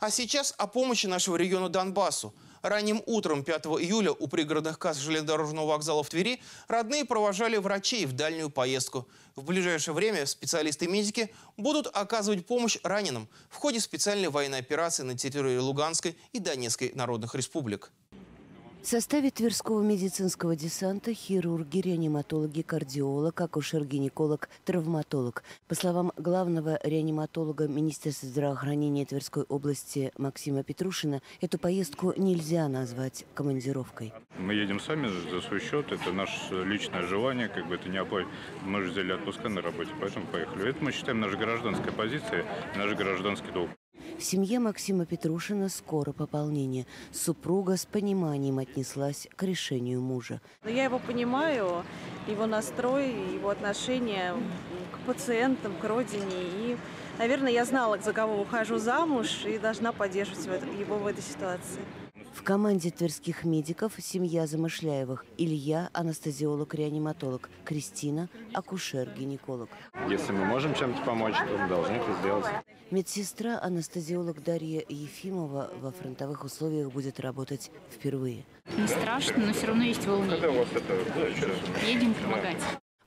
А сейчас о помощи нашего региона Донбассу. Ранним утром 5 июля у пригородных касс железнодорожного вокзала в Твери родные провожали врачей в дальнюю поездку. В ближайшее время специалисты и медики будут оказывать помощь раненым в ходе специальной военной операции на территории Луганской и Донецкой народных республик. В составе Тверского медицинского десанта хирурги, реаниматологи, кардиолог, акушер-гинеколог, травматолог. По словам главного реаниматолога Министерства здравоохранения Тверской области Максима Петрушина, эту поездку нельзя назвать командировкой. Мы едем сами за свой счет, это наше личное желание, как бы это не оплатить. Мы же взяли отпуска на работе, поэтому поехали. Это мы считаем наша гражданская позиция, наш гражданский долг. В семье Максима Петрушина скоро пополнение. Супруга с пониманием отнеслась к решению мужа. Но я его понимаю, его настрой, его отношение к пациентам, к родине. И, наверное, я знала, за кого ухожу замуж, и должна поддерживать его в этой ситуации. В команде тверских медиков семья Замышляевых. Илья – анестезиолог-реаниматолог, Кристина – акушер-гинеколог. Если мы можем чем-то помочь, то мы должны это сделать. Медсестра, анестезиолог Дарья Ефимова во фронтовых условиях будет работать впервые. Не страшно, но все равно есть волнение. Едем помогать.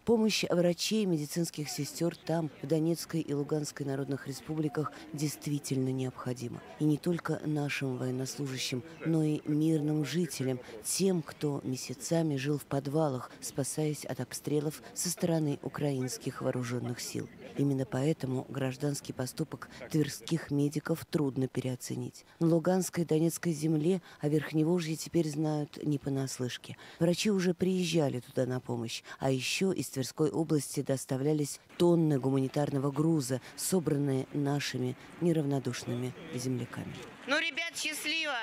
Помощь врачей и медицинских сестер там, в Донецкой и Луганской народных республиках, действительно необходима. И не только нашим военнослужащим, но и мирным жителям, тем, кто месяцами жил в подвалах, спасаясь от обстрелов со стороны украинских вооруженных сил. Именно поэтому гражданский поступок тверских медиков трудно переоценить. На Луганской и Донецкой земле о Верхневолжье теперь знают не понаслышке. Врачи уже приезжали туда на помощь, а еще из Тверской области доставлялись тонны гуманитарного груза, собранные нашими неравнодушными земляками. Ну, ребят, счастливо!